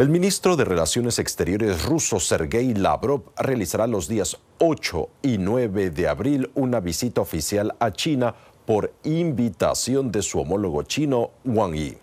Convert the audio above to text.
El ministro de Relaciones Exteriores ruso Sergei Lavrov realizará los días 8 y 9 de abril una visita oficial a China por invitación de su homólogo chino Wang Yi.